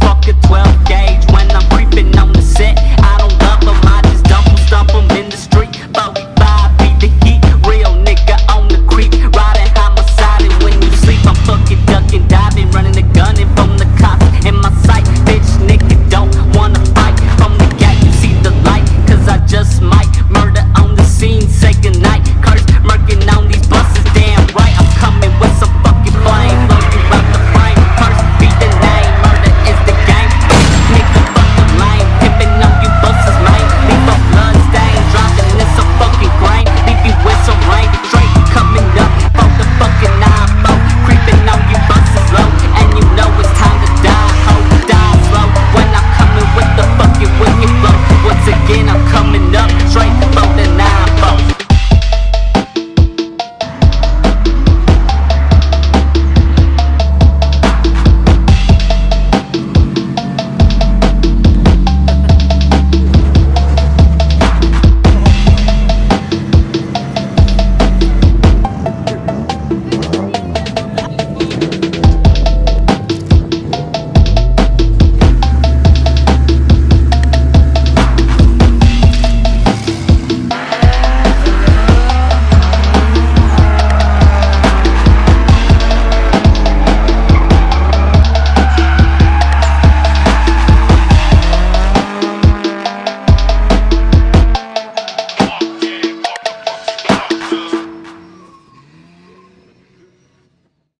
Fuck a 12 gauge when I'm creeping on the set.